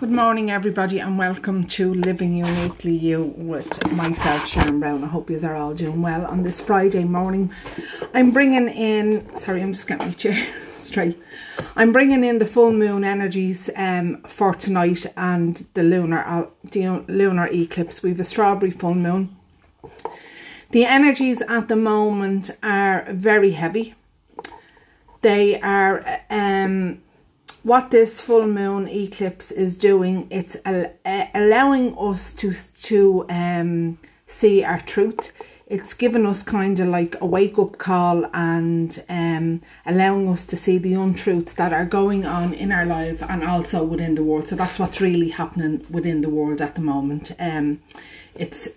Good morning, everybody, and welcome to Living Uniquely You with myself, Sharon Brown. I hope you are all doing well on this Friday morning. I'm bringing in, sorry, I'm just getting my chair straight. I'm bringing in the full moon energies um, for tonight and the lunar, uh, the lunar eclipse. We have a strawberry full moon. The energies at the moment are very heavy. They are um, what this full moon eclipse is doing, it's allowing us to to um, see our truth. It's given us kind of like a wake up call and um, allowing us to see the untruths that are going on in our life and also within the world. So that's what's really happening within the world at the moment. Um, it's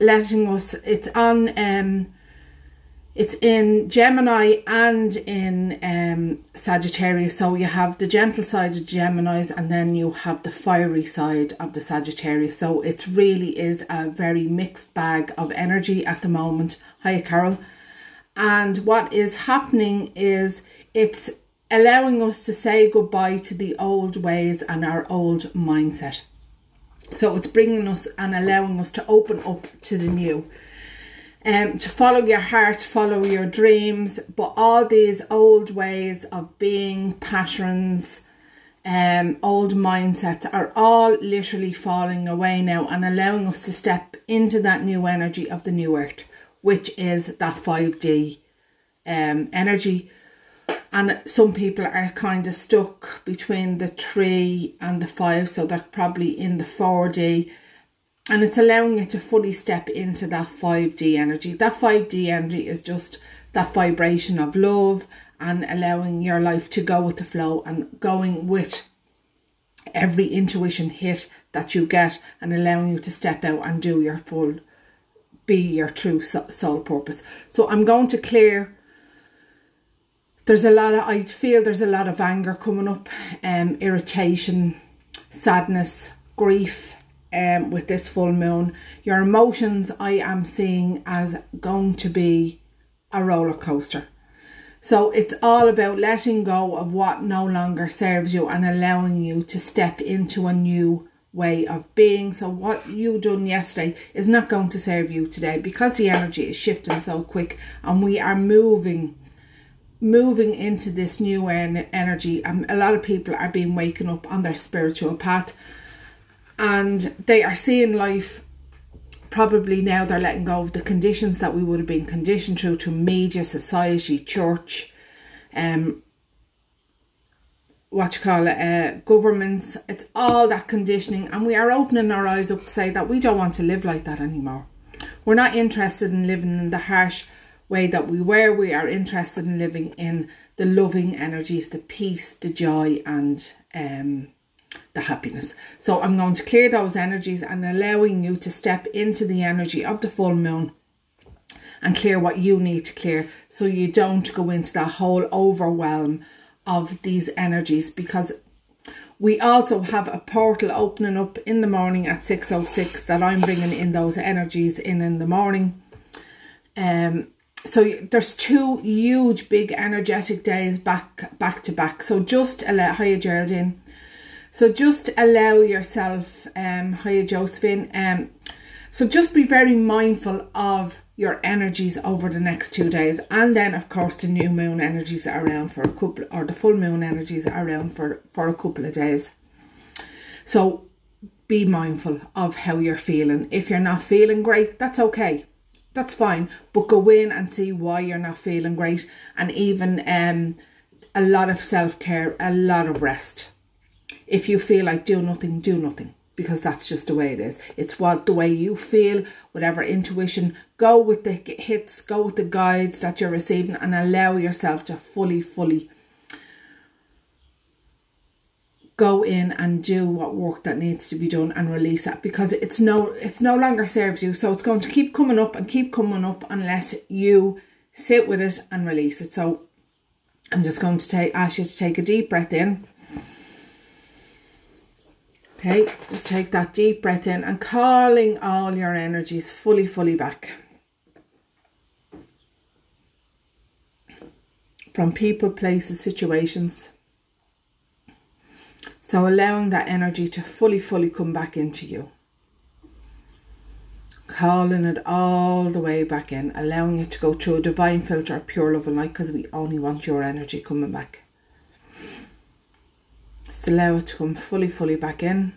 letting us. It's on. Um, it's in Gemini and in um, Sagittarius. So you have the gentle side of Geminis and then you have the fiery side of the Sagittarius. So it really is a very mixed bag of energy at the moment. Hi, Carol. And what is happening is it's allowing us to say goodbye to the old ways and our old mindset. So it's bringing us and allowing us to open up to the new um, to follow your heart, follow your dreams, but all these old ways of being, patterns, um, old mindsets are all literally falling away now and allowing us to step into that new energy of the new earth, which is that 5D um, energy. And some people are kind of stuck between the three and the five, so they're probably in the 4D and it's allowing it to fully step into that 5D energy. That 5D energy is just that vibration of love and allowing your life to go with the flow and going with every intuition hit that you get and allowing you to step out and do your full be your true soul purpose. So I'm going to clear there's a lot of I feel there's a lot of anger coming up, um irritation, sadness, grief, um, with this full moon. Your emotions, I am seeing as going to be a roller coaster. So it's all about letting go of what no longer serves you and allowing you to step into a new way of being. So what you done yesterday is not going to serve you today because the energy is shifting so quick and we are moving moving into this new energy and a lot of people are being waken up on their spiritual path and they are seeing life probably now they're letting go of the conditions that we would have been conditioned through to media, society, church, um, what you call it, uh, governments. It's all that conditioning, and we are opening our eyes up to say that we don't want to live like that anymore. We're not interested in living in the harsh way that we were. We are interested in living in the loving energies, the peace, the joy, and um, the happiness. So I'm going to clear those energies and allowing you to step into the energy of the full moon and clear what you need to clear so you don't go into that whole overwhelm of these energies because we also have a portal opening up in the morning at 6.06 that I'm bringing in those energies in in the morning. Um, so there's two huge big energetic days back back to back. So just allow, hiya Geraldine, so just allow yourself, um, hiya Josephine, um, so just be very mindful of your energies over the next two days. And then of course the new moon energies are around for a couple, or the full moon energies are around for, for a couple of days. So be mindful of how you're feeling. If you're not feeling great, that's okay. That's fine. But go in and see why you're not feeling great. And even um, a lot of self-care, a lot of rest if you feel like do nothing, do nothing because that's just the way it is. It's what the way you feel, whatever intuition, go with the hits, go with the guides that you're receiving and allow yourself to fully, fully go in and do what work that needs to be done and release that because it's no it's no longer serves you. So it's going to keep coming up and keep coming up unless you sit with it and release it. So i'm just going to take ask you to take a deep breath in Okay, just take that deep breath in and calling all your energies fully, fully back. From people, places, situations. So allowing that energy to fully, fully come back into you. Calling it all the way back in, allowing it to go through a divine filter of pure love and light because we only want your energy coming back. Allow it to come fully, fully back in.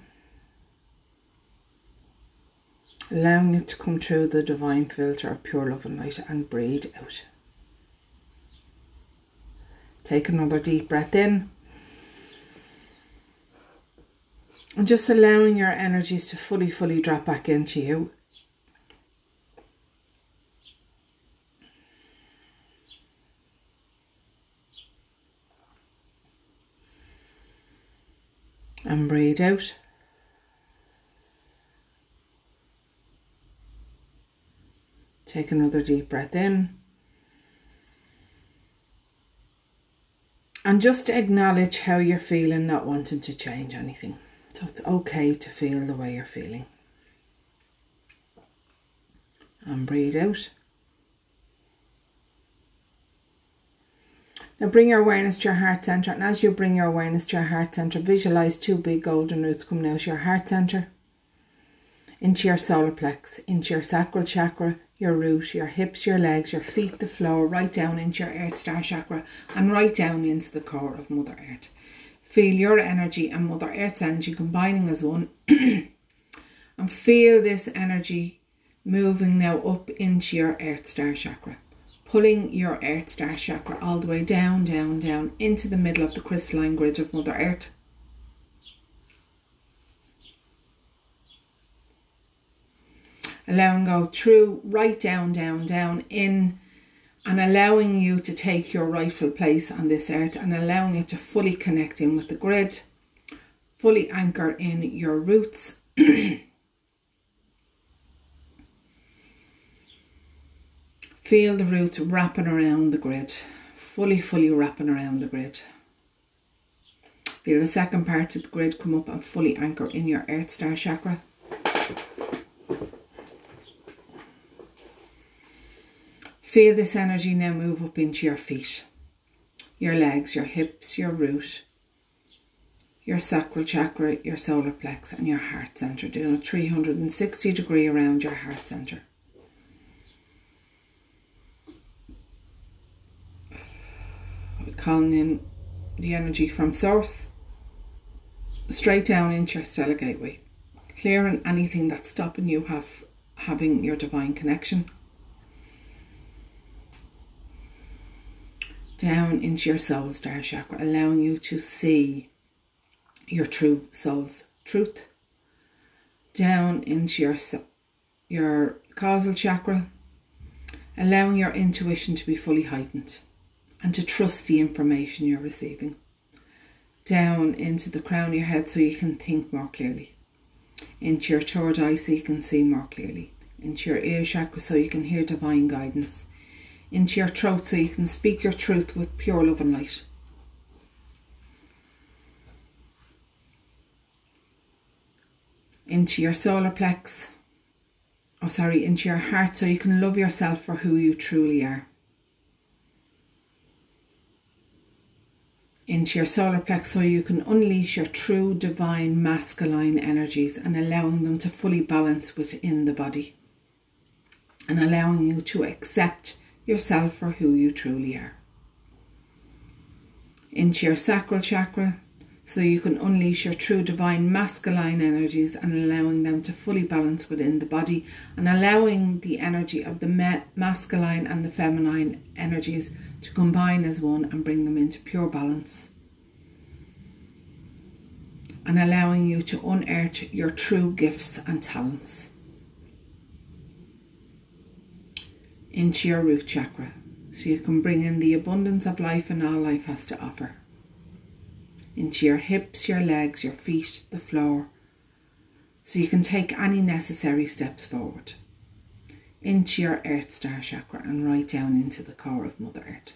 Allowing it to come through the divine filter of pure love and light and breathe out. Take another deep breath in. And just allowing your energies to fully, fully drop back into you. And breathe out. Take another deep breath in. And just acknowledge how you're feeling, not wanting to change anything. So it's okay to feel the way you're feeling. And breathe out. Now bring your awareness to your heart center, and as you bring your awareness to your heart center, visualize two big golden roots coming out of your heart center into your solar plex, into your sacral chakra, your root, your hips, your legs, your feet, the floor, right down into your earth star chakra, and right down into the core of Mother Earth. Feel your energy and Mother Earth's energy combining as one. and feel this energy moving now up into your Earth Star chakra. Pulling your Earth Star chakra all the way down, down, down into the middle of the crystalline grid of Mother Earth. Allowing go through, right down, down, down in and allowing you to take your rightful place on this earth and allowing it to fully connect in with the grid, fully anchor in your roots. Feel the roots wrapping around the grid, fully, fully wrapping around the grid. Feel the second part of the grid come up and fully anchor in your Earth Star chakra. Feel this energy now move up into your feet, your legs, your hips, your root, your sacral chakra, your solar plex, and your heart center, doing a 360 degree around your heart center. Calling in the energy from source straight down into your stellar gateway, clearing anything that's stopping you have having your divine connection down into your soul star chakra, allowing you to see your true soul's truth. Down into your your causal chakra, allowing your intuition to be fully heightened and to trust the information you're receiving. Down into the crown of your head so you can think more clearly. Into your third eye so you can see more clearly. Into your ear chakra so you can hear divine guidance into your throat so you can speak your truth with pure love and light. Into your solar plex, oh sorry, into your heart so you can love yourself for who you truly are. Into your solar plex so you can unleash your true divine masculine energies and allowing them to fully balance within the body and allowing you to accept yourself for who you truly are. Into your sacral chakra, so you can unleash your true divine masculine energies and allowing them to fully balance within the body and allowing the energy of the masculine and the feminine energies to combine as one and bring them into pure balance. And allowing you to unearth your true gifts and talents. into your root chakra so you can bring in the abundance of life and all life has to offer. Into your hips, your legs, your feet, the floor, so you can take any necessary steps forward. Into your earth star chakra and right down into the core of Mother Earth.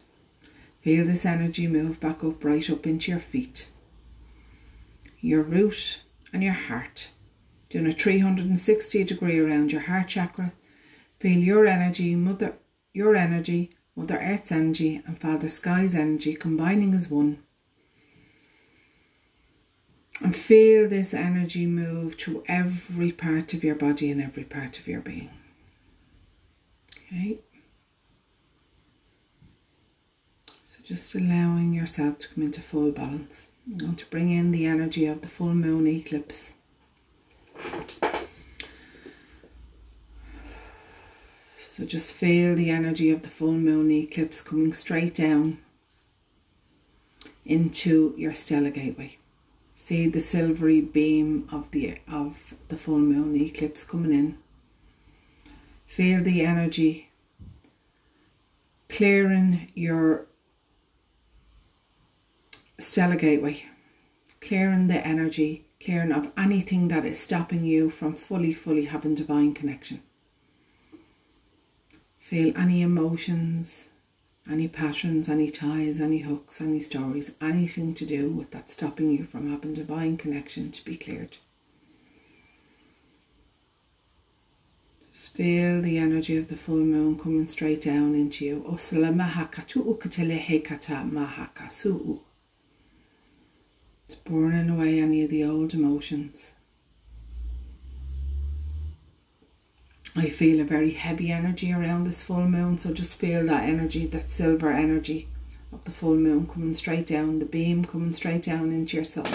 Feel this energy move back up, right up into your feet, your root, and your heart. Doing a 360 degree around your heart chakra Feel your energy, Mother, your energy, Mother Earth's energy, and Father Sky's energy combining as one. And feel this energy move to every part of your body and every part of your being. So just allowing yourself to come into full balance. You want to bring in the energy of the full moon eclipse. So just feel the energy of the full moon eclipse coming straight down into your stellar gateway. See the silvery beam of the of the full moon eclipse coming in. Feel the energy clearing your stellar gateway, clearing the energy, clearing of anything that is stopping you from fully, fully having divine connection. Feel any emotions, any patterns, any ties, any hooks, any stories, anything to do with that stopping you from having divine connection to be cleared. Just feel the energy of the full moon coming straight down into you. Osala. It's burning away any of the old emotions. I feel a very heavy energy around this full moon, so just feel that energy, that silver energy of the full moon coming straight down, the beam coming straight down into your soul,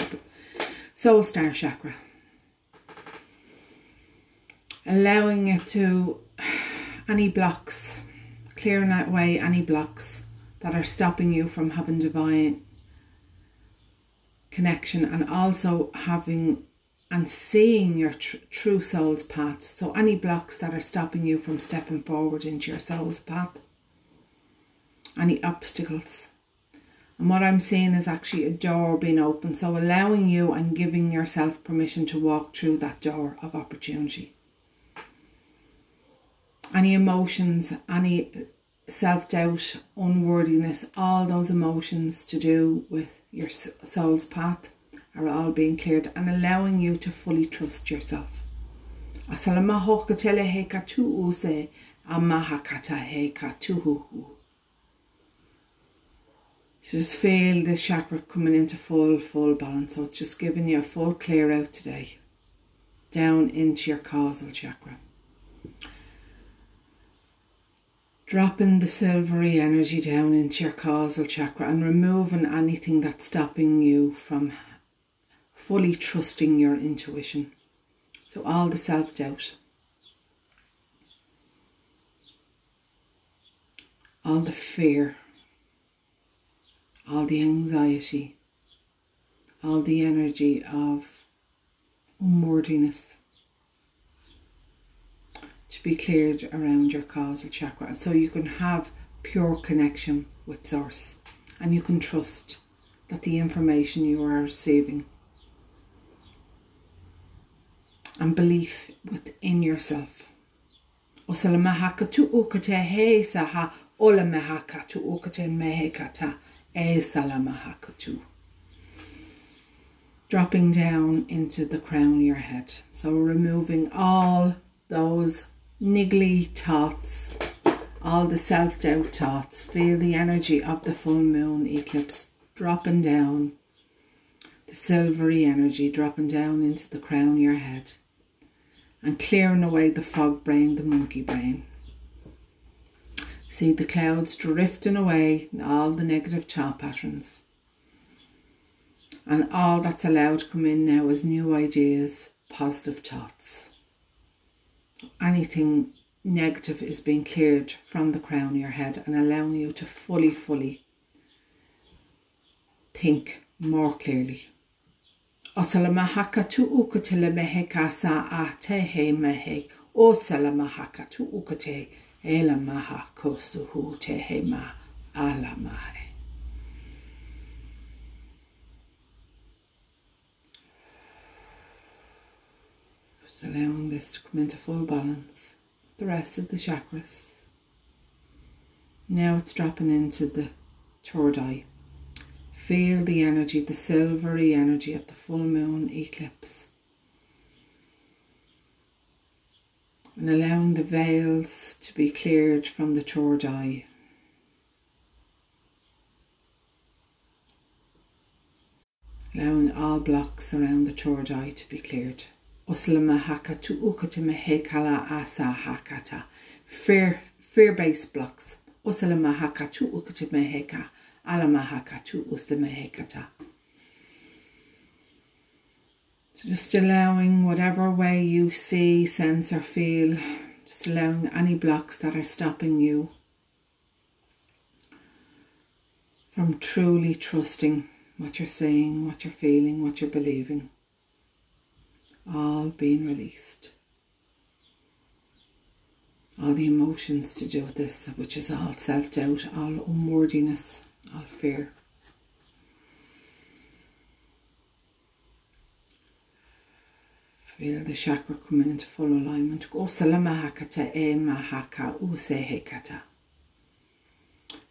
soul star chakra. Allowing it to any blocks, clearing away any blocks that are stopping you from having divine connection and also having and seeing your tr- true soul's path. So, any blocks that are stopping you from stepping forward into your soul's path, any obstacles. And what I'm seeing is actually a door being open. So, allowing you and giving yourself permission to walk through that door of opportunity. Any emotions, any self doubt, unworthiness, all those emotions to do with your soul's path are all being cleared and allowing you to fully trust yourself. Tuhuhu. Just feel this chakra coming into full, full balance. So it's just giving you a full clear out today. Down into your causal chakra. Dropping the silvery energy down into your causal chakra and removing anything that's stopping you from fully trusting your intuition. So, all the self doubt, all the fear, all the anxiety, all the energy of unworthiness to be cleared around your causal chakra so you can have pure connection with source and you can trust that the information you are receiving and belief within yourself. Tu tu tu. Dropping down into the crown of your head. So removing all those niggly thoughts, all the self-doubt thoughts. Feel the energy of the full moon eclipse dropping down the silvery energy dropping down into the crown of your head and clearing away the fog brain, the monkey brain. See the clouds drifting away, all the negative thought patterns. And all that's allowed to come in now is new ideas, positive thoughts. Anything negative is being cleared from the crown of your head and allowing you to fully, fully think more clearly. Tu sa a mehe. Tu ma. Allowing this to come into full balance. The rest of the chakras. Now it's dropping into the third eye. Feel the energy, the silvery energy of the full moon eclipse. And allowing the veils to be cleared from the third eye. allowing all blocks around the third eye to be cleared. Oslama hakatu ukata hekala asa hakata. Fear, fear-based blocks. Oslama hakatu ukata meheka. Alama hakatu ustamehekata. So just allowing whatever way you see, sense or feel, just allowing any blocks that are stopping you from truly trusting what you're saying, what you're feeling, what you're believing, all being released. All the emotions to do with this, which is all self doubt, all unworthiness, all fear. Feel the chakra coming into full alignment.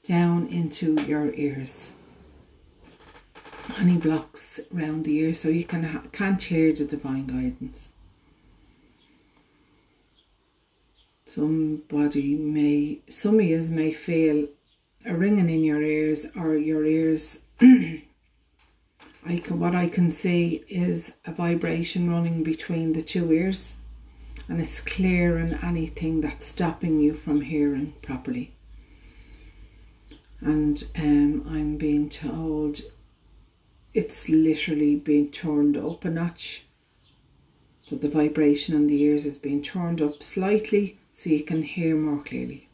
Down into your ears. Any blocks around the ear so you can can't hear the divine guidance. Somebody may, some of you may feel a ringing in your ears or your ears I can, what I can see is a vibration running between the two ears and it's clearing anything that's stopping you from hearing properly. And um, I'm being told it's literally being turned up a notch. So the vibration in the ears is being turned up slightly so you can hear more clearly.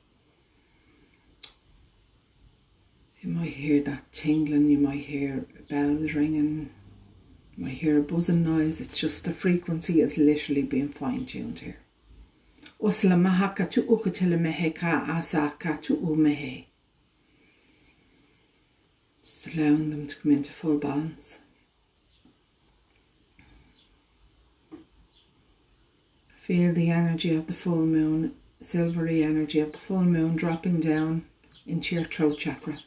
You might hear that tingling, you might hear bells ringing, you might hear a buzzing noise. It's just the frequency is literally being fine tuned here. Mahaka tu ka. Just allowing them to come into full balance. Feel the energy of the full moon, silvery energy of the full moon dropping down into your throat chakra.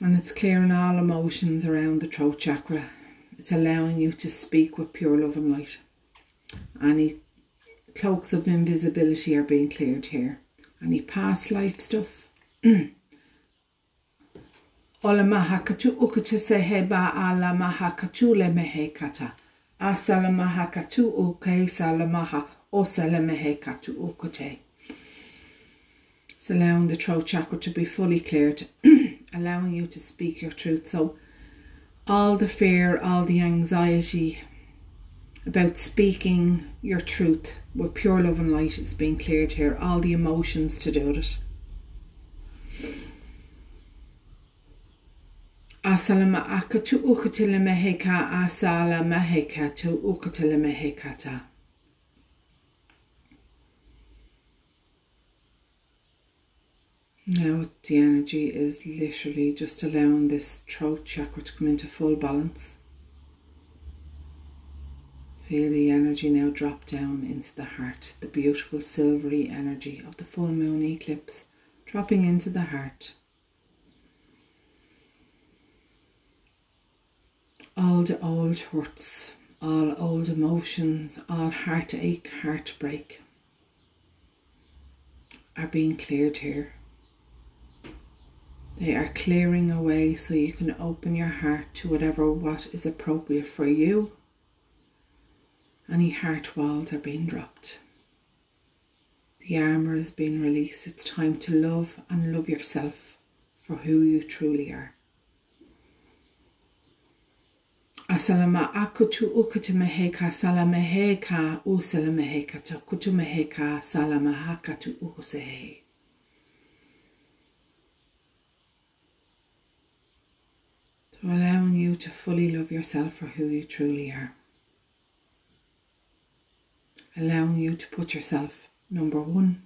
and it's clearing all emotions around the throat chakra. It's allowing you to speak with pure love and light. Any cloaks of invisibility are being cleared here. Any past life stuff. Ola mahakatu ukata seheba ala mahakatu le mehe kata. Asala mahakatu uke salamaha osala mehe katu ukate. It's allowing the throat chakra to be fully cleared. allowing you to speak your truth. So, all the fear, all the anxiety about speaking your truth with pure love and light is being cleared here. All the emotions to do it. Asalama akatu ukatila meheka asala meheka tu ukatila mehekata. Now the energy is literally just allowing this throat chakra to come into full balance. Feel the energy now drop down into the heart, the beautiful silvery energy of the full moon eclipse dropping into the heart. All the old hurts, all old emotions, all heartache, heartbreak are being cleared here. They are clearing away so you can open your heart to whatever what is appropriate for you. Any heart walls are being dropped. The armour is being released. It's time to love and love yourself for who you truly are. Asalama akutu ukutu meheka salameheka usalameheka takutu meheka salamahakatu usehe. So allowing you to fully love yourself for who you truly are. Allowing you to put yourself number one.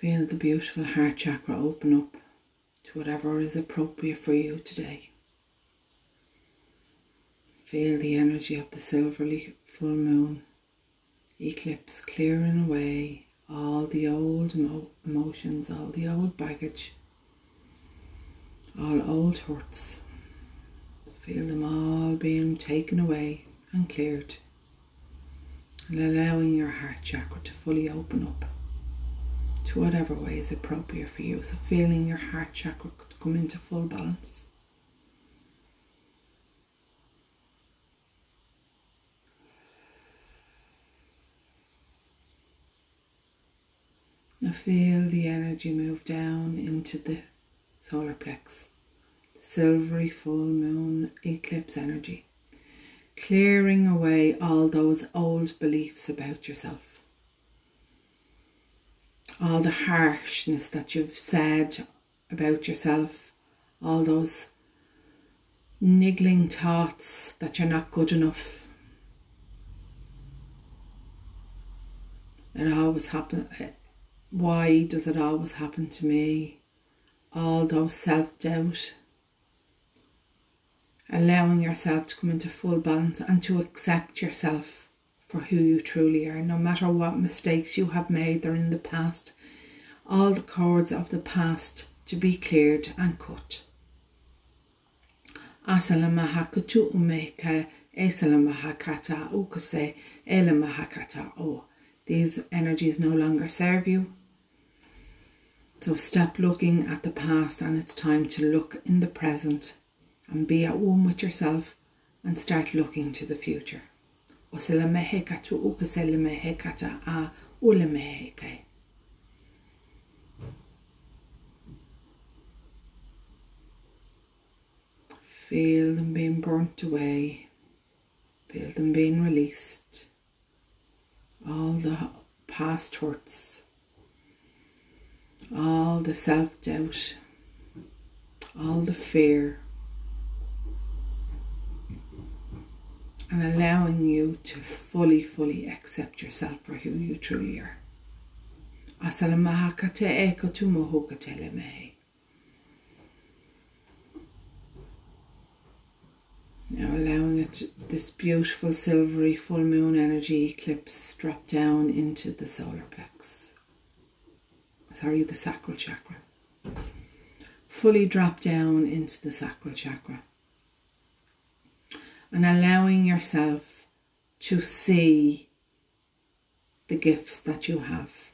Feel the beautiful heart chakra open up to whatever is appropriate for you today. Feel the energy of the silverly full moon eclipse clearing away all the old emo- emotions, all the old baggage, all old hurts. Feel them all being taken away and cleared, and allowing your heart chakra to fully open up to whatever way is appropriate for you. So, feeling your heart chakra come into full balance. Now feel the energy move down into the solar plex, the silvery full moon eclipse energy, clearing away all those old beliefs about yourself, all the harshness that you've said about yourself, all those niggling thoughts that you're not good enough. It always happens eh, why does it always happen to me? All those self doubt. Allowing yourself to come into full balance and to accept yourself for who you truly are, no matter what mistakes you have made or in the past. All the cords of the past to be cleared and cut. These energies no longer serve you. So stop looking at the past and it's time to look in the present and be at one with yourself and start looking to the future. Feel them being burnt away. Feel them being released. All the past hurts all the self doubt, all the fear, and allowing you to fully, fully accept yourself for who you truly are. Now allowing it, this beautiful silvery full moon energy eclipse drop down into the solar plex sorry, the sacral chakra. Fully drop down into the sacral chakra. And allowing yourself to see the gifts that you have.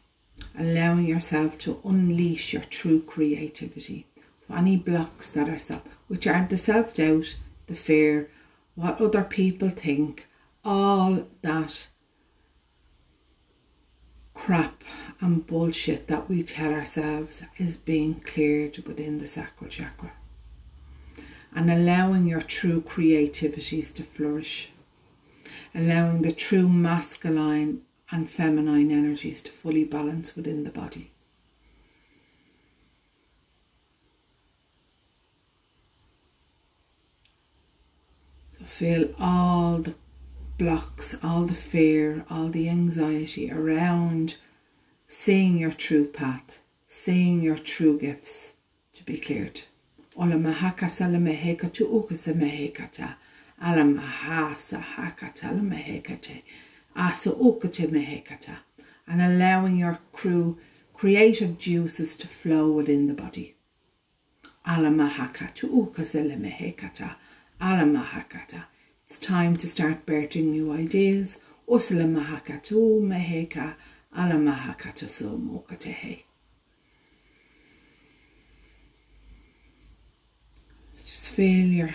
Allowing yourself to unleash your true creativity. So, any blocks that are stuck, which are the self doubt, the fear, what other people think, all that crap and bullshit that we tell ourselves is being cleared within the sacral chakra and allowing your true creativities to flourish, allowing the true masculine and feminine energies to fully balance within the body. So feel all the blocks, all the fear, all the anxiety around seeing your true path, seeing your true gifts to be cleared. Ola mahaka sala meheka tu ukasa mehekata, ala mahasa hakata la mehekate, asa ukate mehekata, and allowing your crew creative juices to flow within the body. Ala mahaka tu ukasa la mehekata, ala mahakata. It's time to start birthing new ideas. Usala mahaka tu meheka, Alamaha kataso mokatehe. Feel your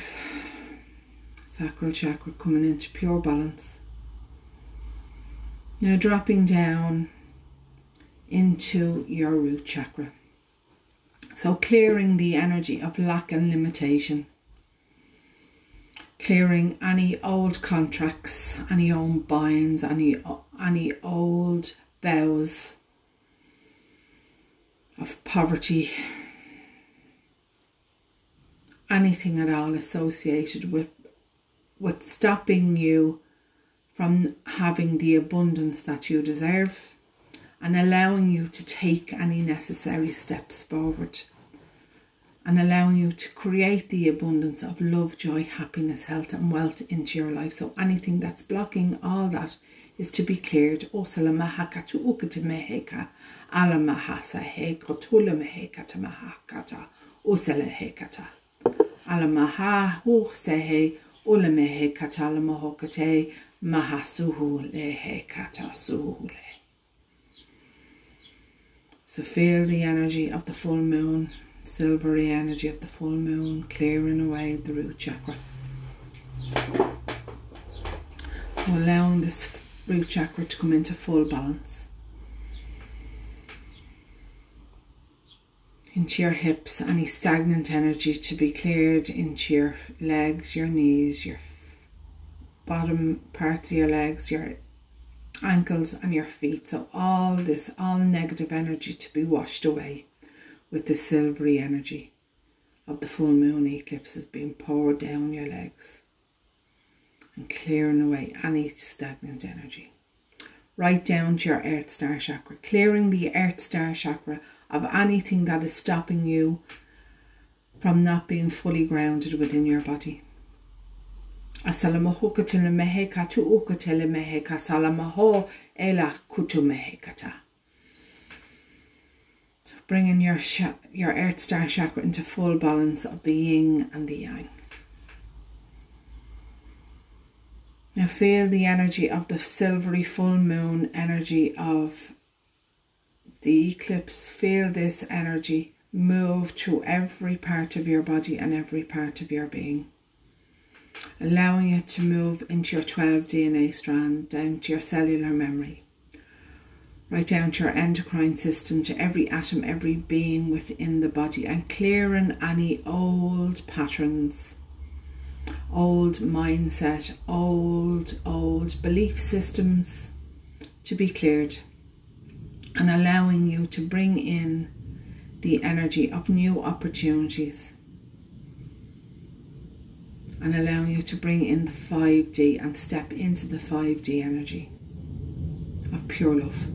sacral chakra coming into pure balance. Now dropping down into your root chakra. So clearing the energy of lack and limitation. Clearing any old contracts, any old binds, any any old vows of poverty, anything at all associated with with stopping you from having the abundance that you deserve and allowing you to take any necessary steps forward and allowing you to create the abundance of love, joy, happiness, health, and wealth into your life. So, anything that's blocking all that is to be cleared. Katu ukata meheka, alamahasa he kotula meheka tamahakata, osalahekata. Alamaha husehe, ulamehe katalamahokate, mahasuhu lehe kata suhule. So feel the energy of the full moon, silvery energy of the full moon, clearing away the root chakra. So allowing this root chakra to come into full balance. Into your hips, any stagnant energy to be cleared into your legs, your knees, your bottom parts of your legs, your ankles and your feet. So all this, all negative energy to be washed away with the silvery energy of the full moon eclipse is being poured down your legs and clearing away any stagnant energy. Right down to your earth star chakra, clearing the earth star chakra of anything that is stopping you from not being fully grounded within your body. Asalamaho katila mehe katu ukatele mehe kasalamaho ela kutu mehe kata. So bringing your your earth star chakra into full balance of the yin and the yang. Now feel the energy of the silvery full moon energy of the eclipse. Feel this energy move through every part of your body and every part of your being. Allowing it to move into your 12 DNA strand down to your cellular memory, right down to your endocrine system, to every atom, every being within the body, and clearing any old patterns, old mindset, old, old belief systems to be cleared, and allowing you to bring in the energy of new opportunities and allowing you to bring in the 5D and step into the 5D energy of pure love.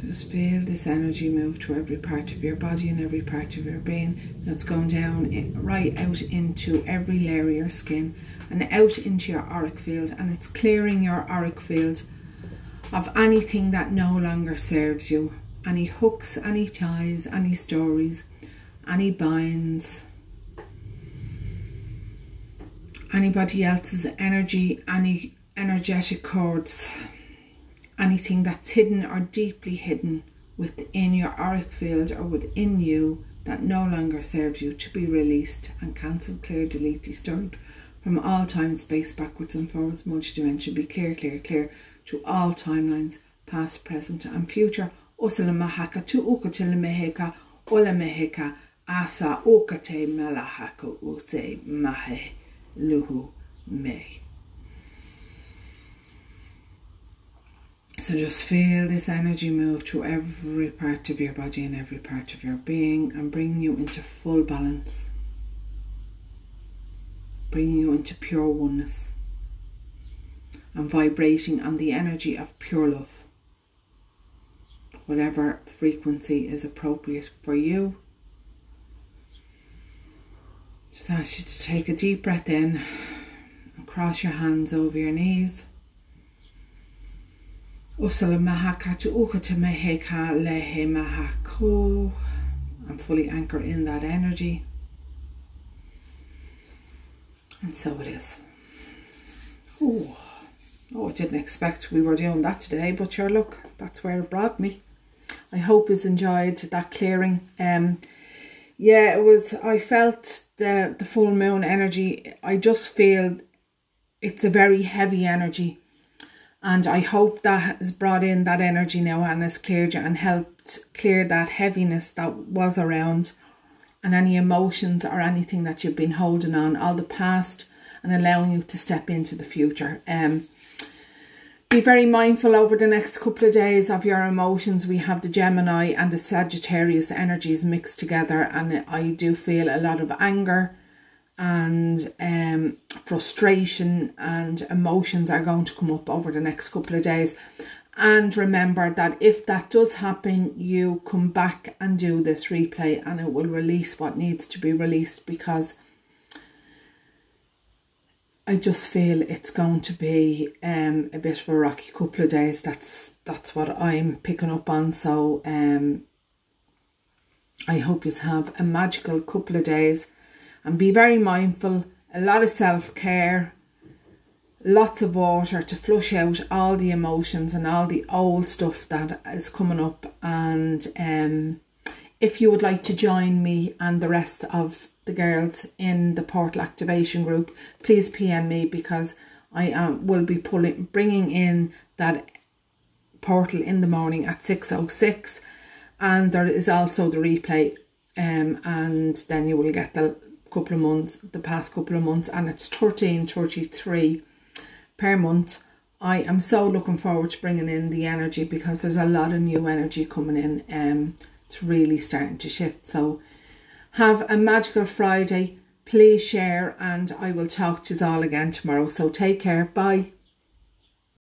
Just feel this energy move to every part of your body and every part of your. Now it's going down right out into every layer of your skin and out into your auric field, and it's clearing your auric field of anything that no longer serves you. Any hooks, any ties, any stories any binds, anybody else's energy, any energetic cords, anything that's hidden or deeply hidden within your auric field or within you that no longer serves you to be released and cancelled, clear, delete, destroyed from all time, and space, backwards and forwards, multidimension, be clear, clear, clear to all timelines, past, present and future. Osala tu ukatila meheka, ola meheka, asa okate malahaka use mahe luhu me. So just feel this energy move through every part of your body and every part of your being and bring you into full balance. Bringing you into pure oneness and vibrating on the energy of pure love. Whatever frequency is appropriate for you just ask you to take a deep breath in and cross your hands over your knees. Usala mahako. And fully anchor in that energy. And so it is. Oh, oh, I didn't expect we were doing that today, but sure, look, that's where it brought me. I hope you enjoyed that clearing. Um, yeah, it was. I felt the the full moon energy. I just feel it's a very heavy energy, and I hope that has brought in that energy now and has cleared you and helped clear that heaviness that was around, and any emotions or anything that you've been holding on, all the past, and allowing you to step into the future. Um, be very mindful over the next couple of days of your emotions. We have the Gemini and the Sagittarius energies mixed together, and I do feel a lot of anger and um, frustration and emotions are going to come up over the next couple of days. And remember that if that does happen, you come back and do this replay, and it will release what needs to be released because I just feel it's going to be um, a bit of a rocky couple of days. That's that's what I'm picking up on. So um, I hope you have a magical couple of days and be very mindful. A lot of self care, a lots of water to flush out all the emotions and all the old stuff that is coming up. And um, if you would like to join me and the rest of the girls in the portal activation group, please PM me because I will be pulling bringing in that portal in the morning at 6.06 and there is also the replay um, and then you will get the couple of months the past couple of months and it's 13.33 per month I am so looking forward to bringing in the energy because there's a lot of new energy coming in um, it's really starting to shift. So have a magical Friday. Please share and I will talk to you all again tomorrow. So take care. Bye